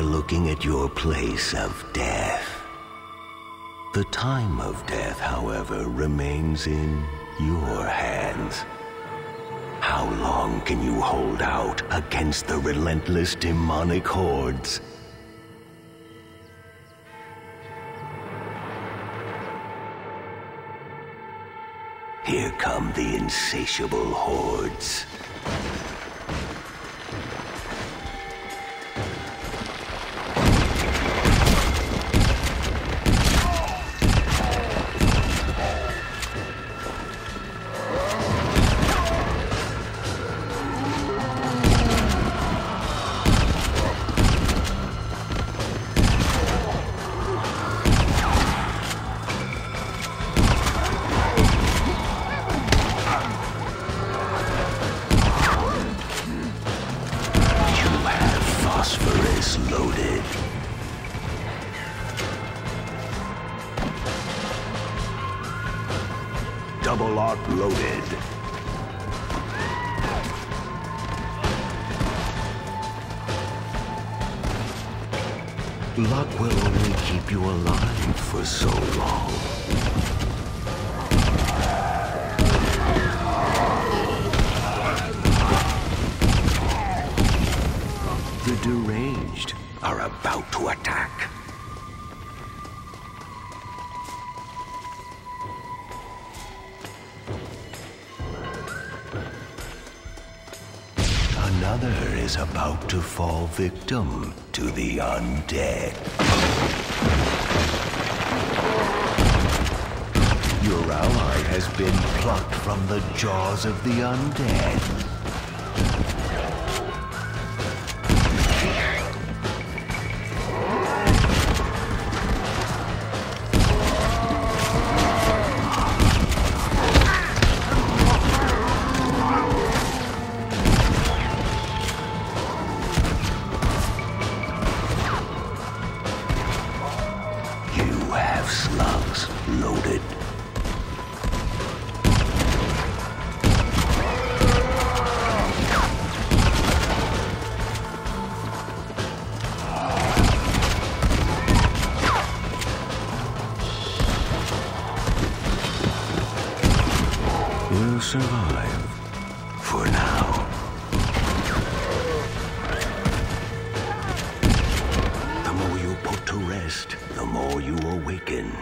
are looking at your place of death. The time of death, however, remains in your hands. How long can you hold out against the relentless demonic hordes? Here come the insatiable hordes. Luck will only keep you alive for so long. The deranged are about to attack. Another is about to fall victim to the undead. Your ally has been plucked from the jaws of the undead. We'll survive. For now. The more you put to rest, the more you awaken.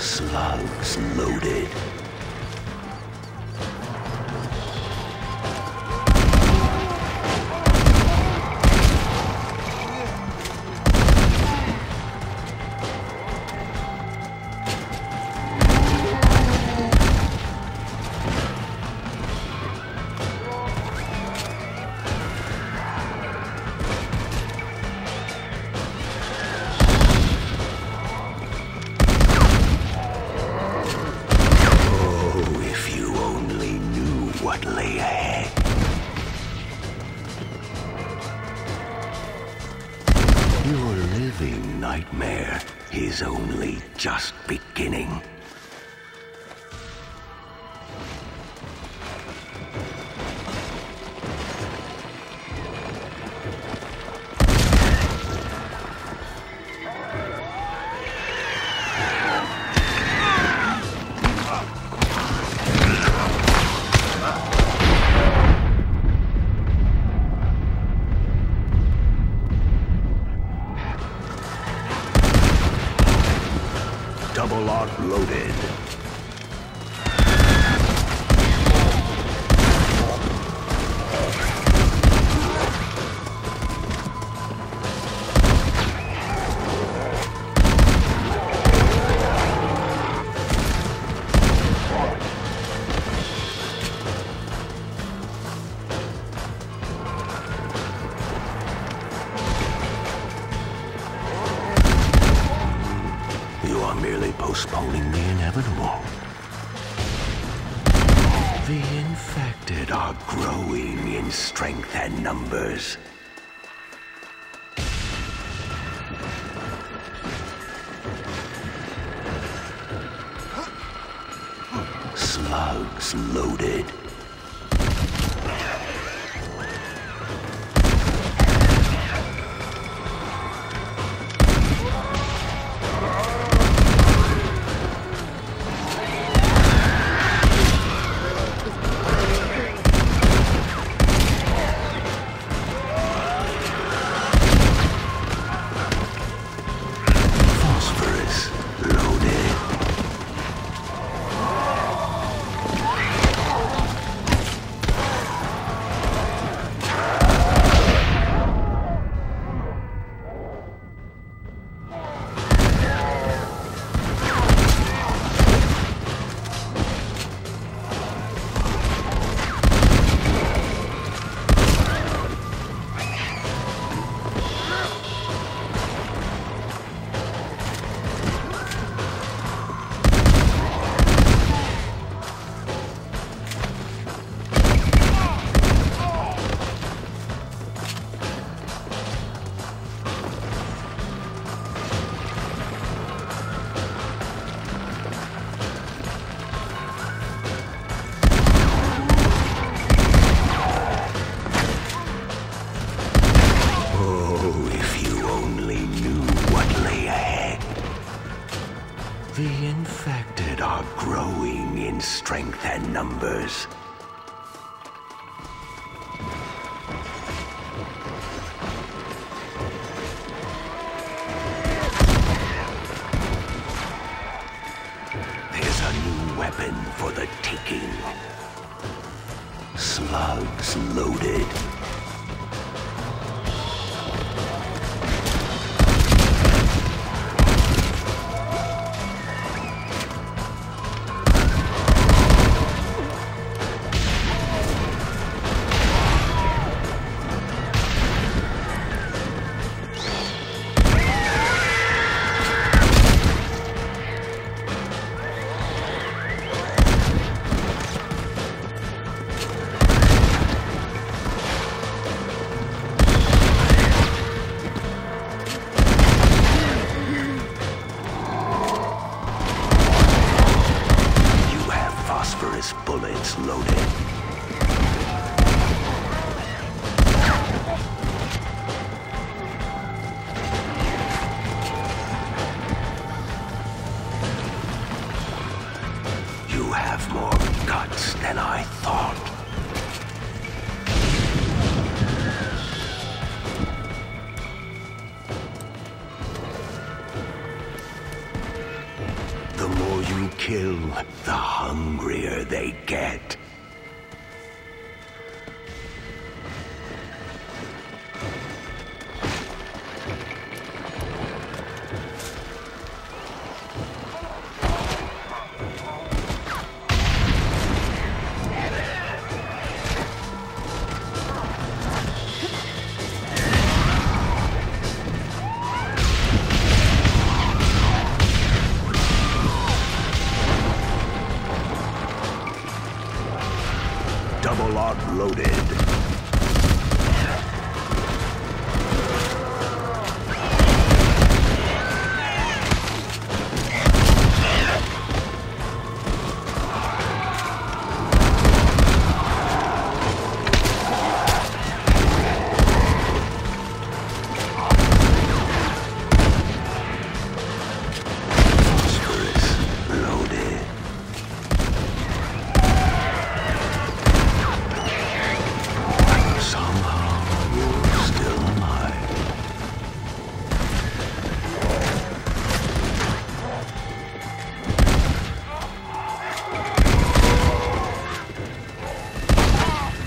Slugs loaded. Is only just beginning. lugs loaded. strength and numbers. kill, the hungrier they get.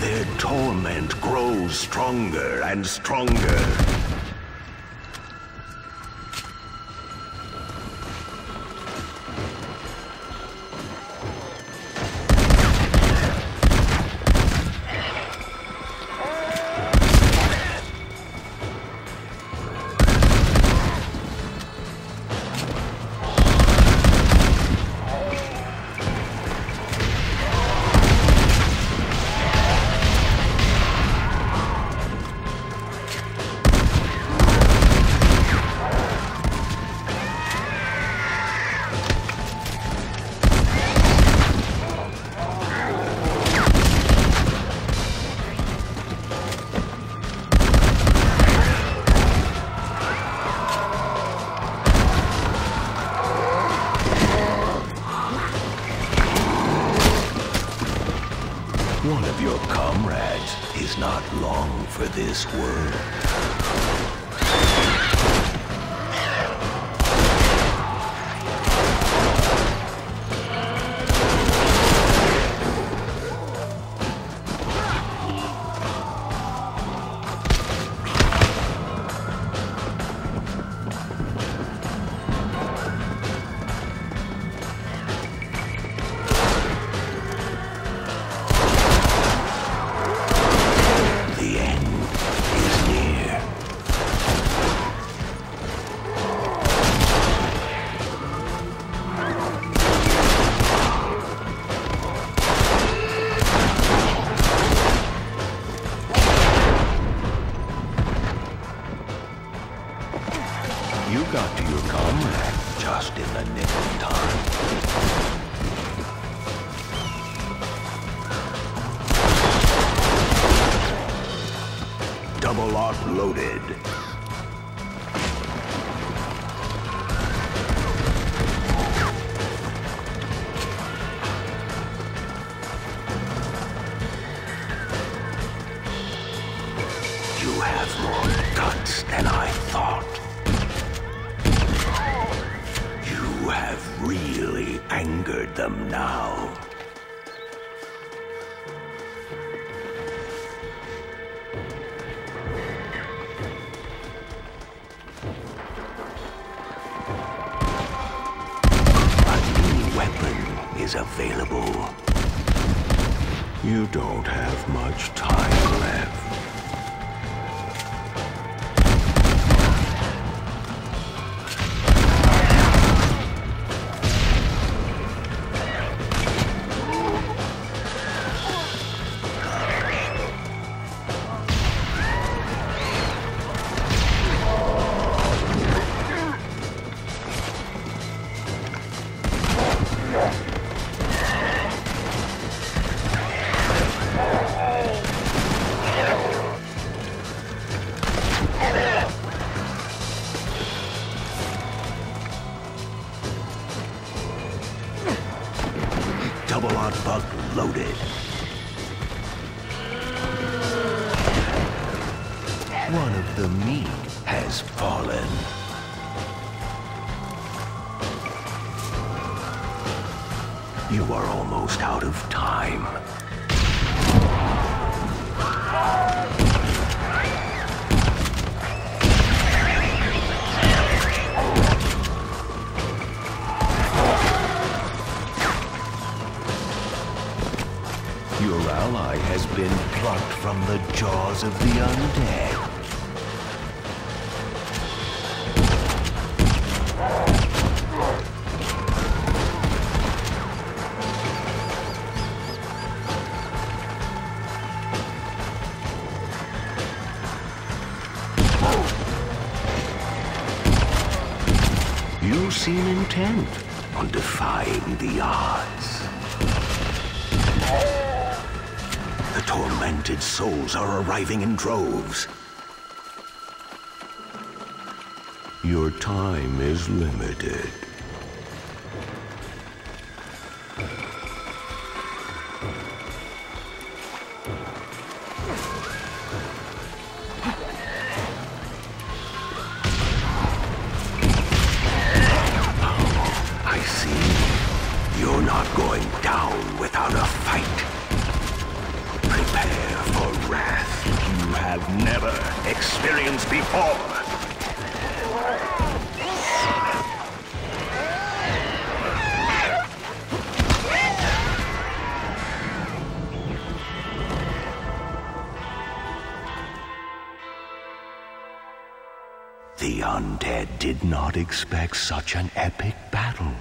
Their torment grows stronger and stronger. one of your comrades is not long for this world. Lock loaded. You have more guts than I thought. You have really angered them now. Available. You don't have much time left. Double bug loaded. One of the meat has fallen. You are almost out of time. Your ally has been plucked from the jaws of the undead. You seem intent on defying the odds. Tormented souls are arriving in droves. Your time is limited. The undead did not expect such an epic battle.